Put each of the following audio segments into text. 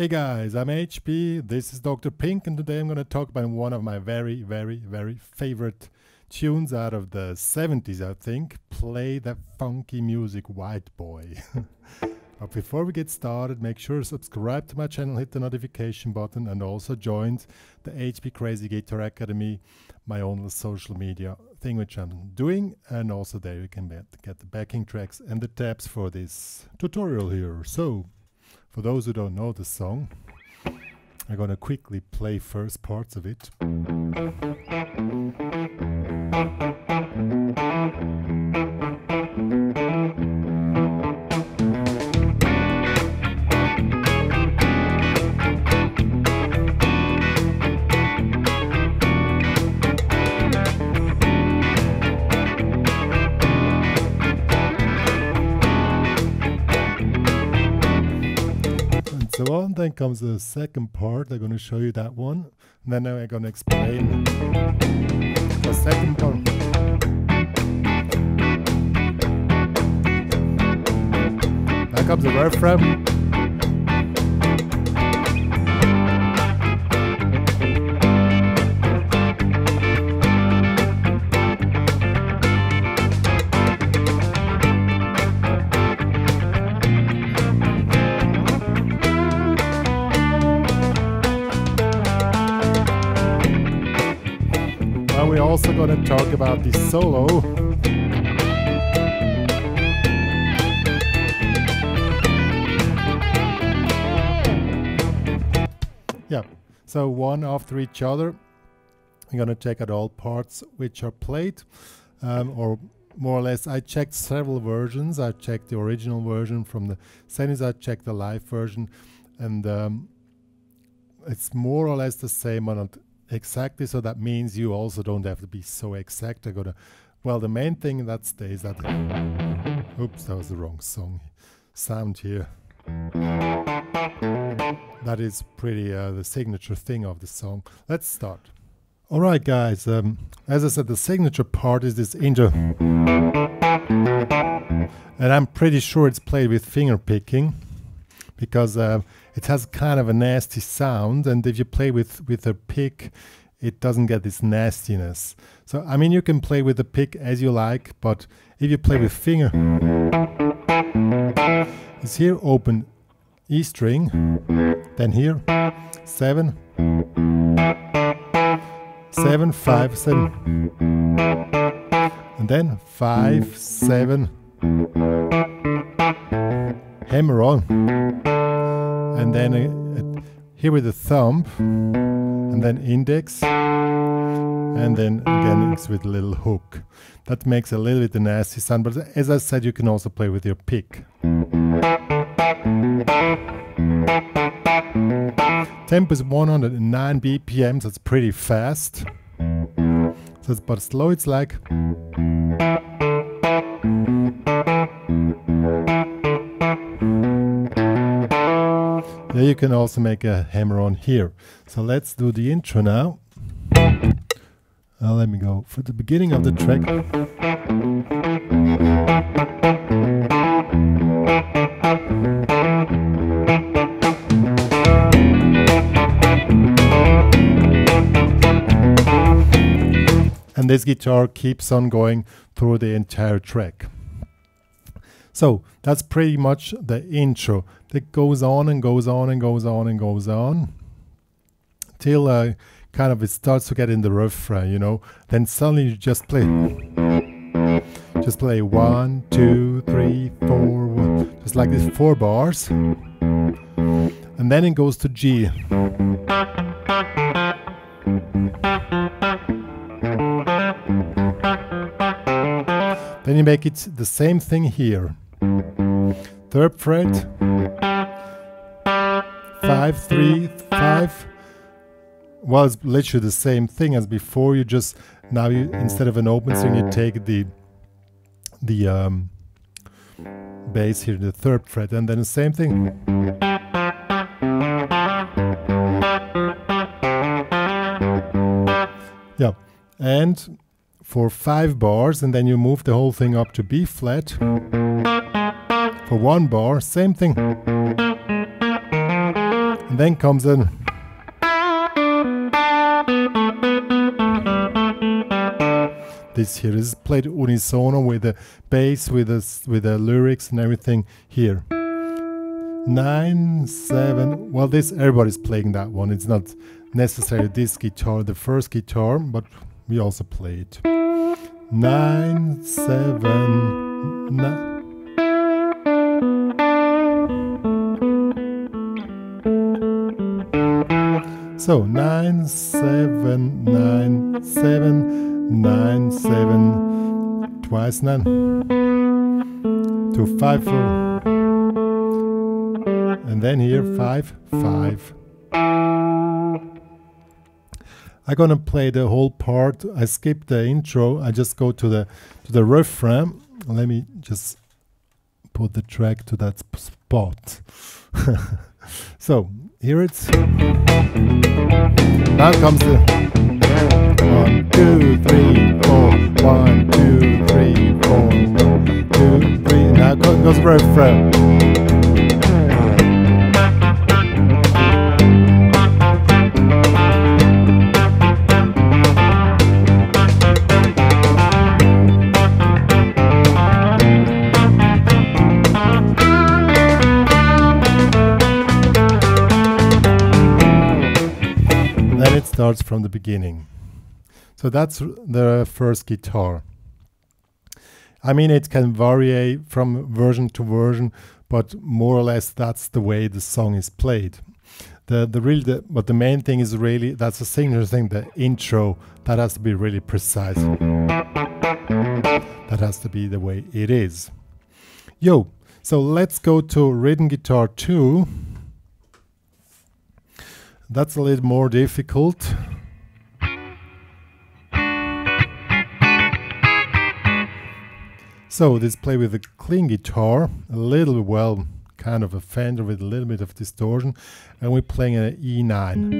Hey guys, I'm HP, this is Dr. Pink, and today I'm going to talk about one of my very, very, very favorite tunes out of the 70s, I think. Play that funky music, White Boy. but before we get started, make sure to subscribe to my channel, hit the notification button, and also join the HP Crazy Guitar Academy, my own social media thing which I'm doing. And also there you can get the backing tracks and the tabs for this tutorial here. So, for those who don't know the song, I'm gonna quickly play first parts of it. So. Then comes the second part. I'm going to show you that one. And then I'm going to explain the second part. Now comes the refrain. Also going to talk about the solo. Yeah, so one after each other. I'm going to check out all parts which are played, um, or more or less, I checked several versions. I checked the original version from the settings, I checked the live version, and um, it's more or less the same on exactly. So that means you also don't have to be so exact. I gotta, well, the main thing that stays that, oops, that was the wrong song, sound here. That is pretty uh, the signature thing of the song. Let's start. All right, guys. Um, as I said, the signature part is this intro, and I'm pretty sure it's played with finger picking because uh, it has kind of a nasty sound and if you play with with a pick it doesn't get this nastiness. So i mean you can play with the pick as you like but if you play with finger it's here open e string then here seven seven five seven and then five seven. Hammer on and then here with the thumb and then index and then again it's with a little hook. That makes a little bit a nasty sound but as I said you can also play with your pick. Tempo is 109 bpm so it's pretty fast. So it's but slow it's like you can also make a hammer on here. So let's do the intro now. Uh, let me go for the beginning of the track. And this guitar keeps on going through the entire track. So that's pretty much the intro that goes on and goes on and goes on and goes on till uh, kind of it starts to get in the refrain, you know. Then suddenly you just play. Just play one, two, three, four, one. Just like this, four bars. And then it goes to G. Then you make it the same thing here. Third fret, five, three, five. Well, it's literally the same thing as before. You just now you instead of an open string, you take the the um, bass here, the third fret, and then the same thing. Yeah, and for five bars, and then you move the whole thing up to B flat. For one bar, same thing. Then comes in. this here is played unisono with the bass with the with the lyrics and everything here. Nine seven well this everybody's playing that one. It's not necessarily this guitar the first guitar but we also play it. Nine seven nine So nine seven nine seven nine seven twice nine to five four and then here five five. I'm gonna play the whole part. I skip the intro. I just go to the to the refrain. Let me just put the track to that spot. so here it's now comes the one, two, three, four, one, two, three, four, two, three. Now goes the refrain. Starts from the beginning. So that's the first guitar. I mean, it can vary from version to version, but more or less that's the way the song is played. The the real the, but the main thing is really that's the signature thing. The intro that has to be really precise. That has to be the way it is. Yo, so let's go to rhythm guitar two. That's a little more difficult. So this play with a clean guitar, a little well, kind of a Fender with a little bit of distortion, and we're playing an E9.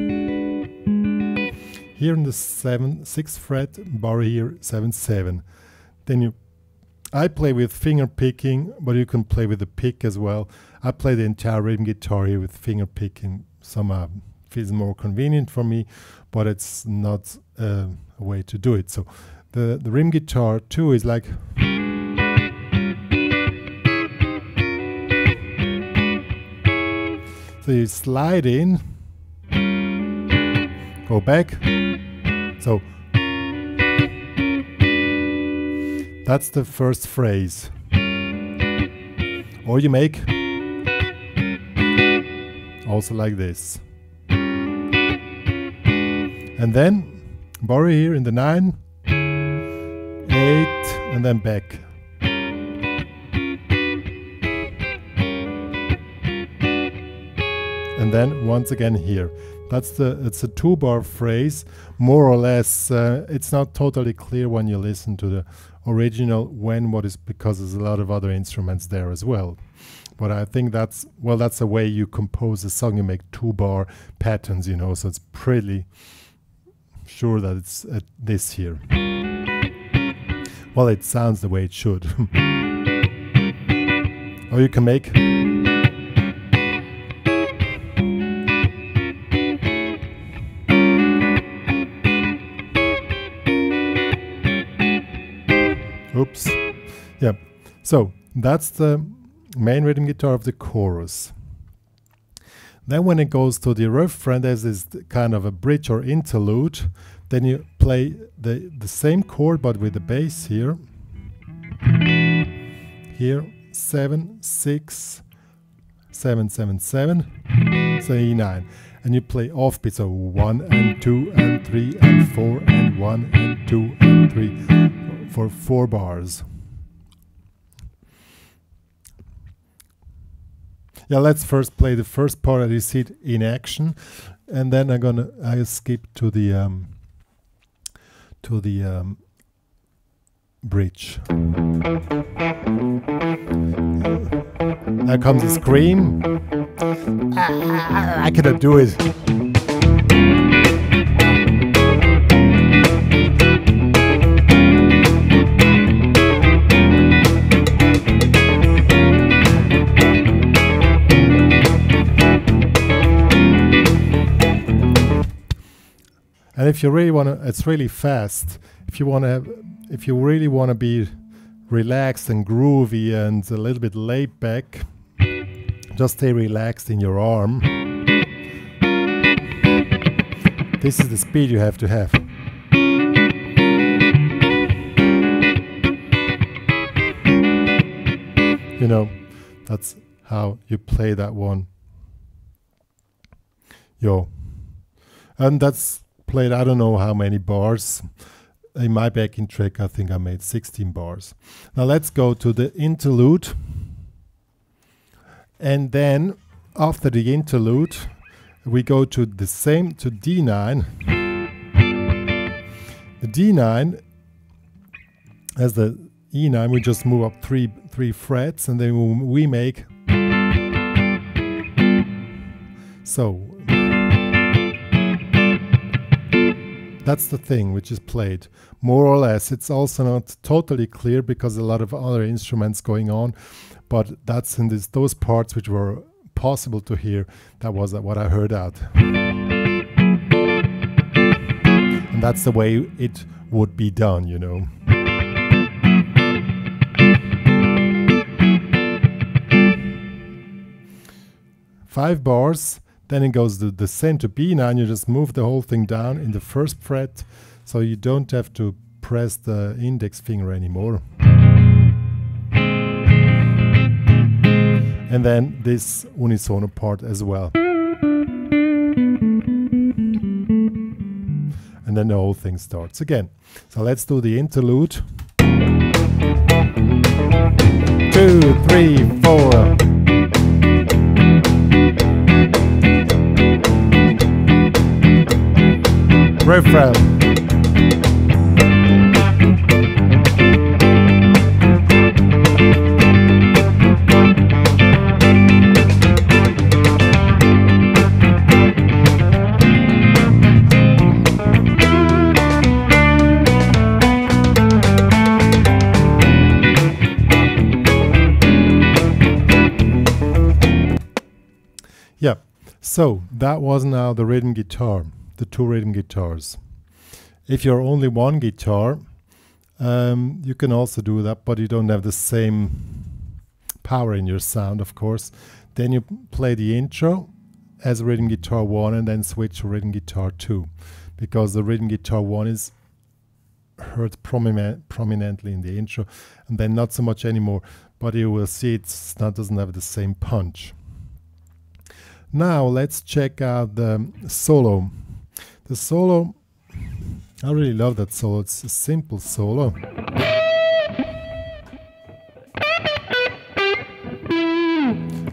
Here in the 7th, 6th fret, bar here seven seven. Then you, I play with finger picking, but you can play with the pick as well. I play the entire rhythm guitar here with finger picking. Some uh, feels more convenient for me, but it's not a way to do it. So the, the rhythm guitar two is like So you slide in, go back. So that's the first phrase. Or you make also like this. And then borrow here in the 9, 8, and then back. And then once again here. That's the it's a two bar phrase, more or less. Uh, it's not totally clear when you listen to the original when what is because there's a lot of other instruments there as well. But I think that's well, that's the way you compose a song. You make two bar patterns, you know. So it's pretty sure that it's uh, this here. Well, it sounds the way it should. or you can make. Oops. Yeah. So that's the main rhythm guitar of the chorus. Then when it goes to the refrain, there's this kind of a bridge or interlude. Then you play the, the same chord but with the bass here. Here, seven, six, seven, seven, seven, so E9. And you play offbeat, so one and two and three and four and one and two and three for four bars. Yeah, let's first play the first part you see it in action, and then I'm gonna I skip to the um, to the um, bridge. Now comes the scream. I cannot do it. If you really want to, it's really fast. If you want to, if you really want to be relaxed and groovy and a little bit laid back, just stay relaxed in your arm. This is the speed you have to have. You know, that's how you play that one. Yo. And that's played I don't know how many bars. In my backing track I think I made 16 bars. Now let's go to the interlude. And then after the interlude we go to the same to D9. The D9 as the E9 we just move up three three frets and then we make so That's the thing which is played. More or less, it's also not totally clear because a lot of other instruments going on, but that's in this, those parts which were possible to hear. That was what I heard out. And that's the way it would be done, you know. Five bars then it goes to the now, and you just move the whole thing down in the first fret, so you don't have to press the index finger anymore. And then this unisono part as well. And then the whole thing starts again. So let's do the interlude. Two, three, four. Yeah, so that was now the rhythm guitar the two rhythm guitars. If you're only one guitar, um, you can also do that, but you don't have the same power in your sound, of course. Then you play the intro as rhythm guitar 1 and then switch to rhythm guitar 2 because the rhythm guitar 1 is heard prominent, prominently in the intro and then not so much anymore but you will see it doesn't have the same punch. Now let's check out the solo the solo, I really love that solo. It's a simple solo.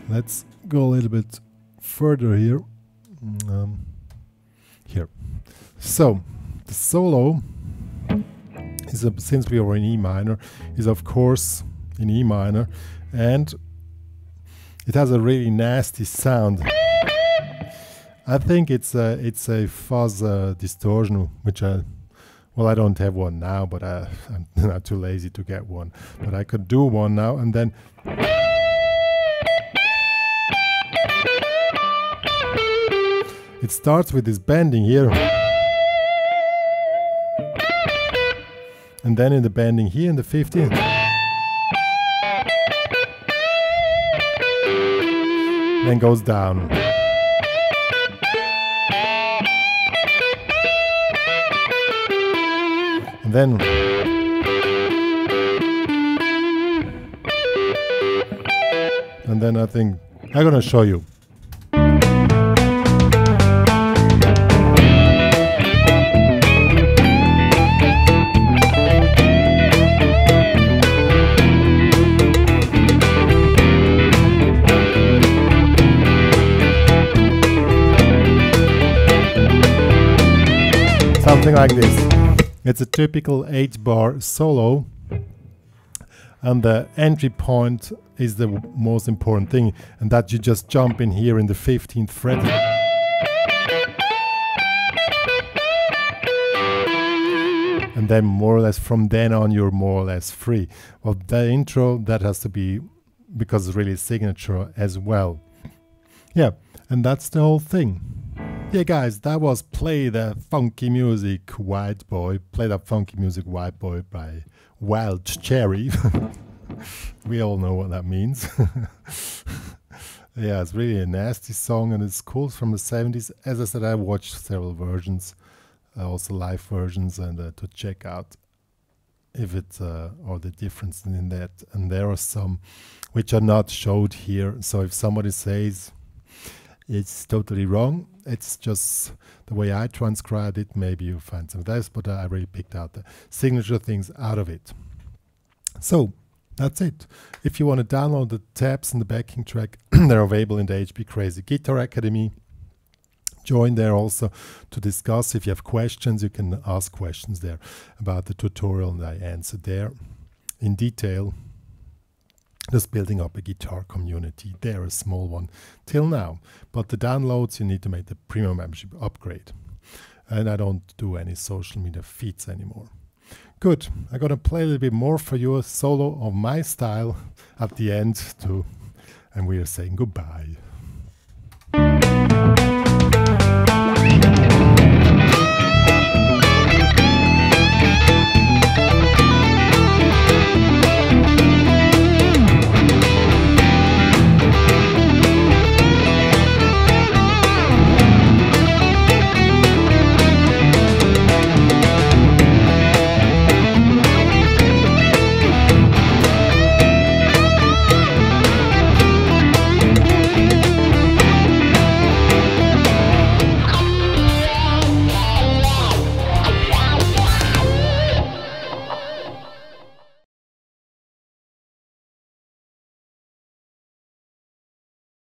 Let's go a little bit further here. Um, here. So, the solo is a, since we are in E minor, is of course in E minor, and it has a really nasty sound. I think it's a it's a fuzz uh, distortion, which I well I don't have one now, but I, I'm not too lazy to get one. But I could do one now, and then. It starts with this bending here. And then in the bending here in the 15th. Then goes down. Then and then I think I'm gonna show you. Something like this. It's a typical 8 bar solo and the entry point is the most important thing and that you just jump in here in the 15th fret. And then more or less from then on you're more or less free. Well the intro that has to be because it's really signature as well. Yeah and that's the whole thing Yeah, guys, that was Play the Funky Music White Boy. Play that Funky Music White Boy by Wild Cherry. we all know what that means. yeah, it's really a nasty song and it's cool from the 70s. As I said, I watched several versions, uh, also live versions, and uh, to check out if it's uh, or the difference in that. And there are some which are not showed here. So if somebody says it's totally wrong. It's just the way I transcribed it. Maybe you find some of this, but I really picked out the signature things out of it. So that's it. If you want to download the tabs and the backing track, they're available in the HP Crazy Guitar Academy. Join there also to discuss. If you have questions, you can ask questions there about the tutorial, and I answer there in detail just building up a guitar community. They're a small one till now, but the downloads you need to make the premium membership upgrade. And I don't do any social media feeds anymore. Good. I'm gonna play a little bit more for you, a solo of my style at the end too, and we are saying goodbye.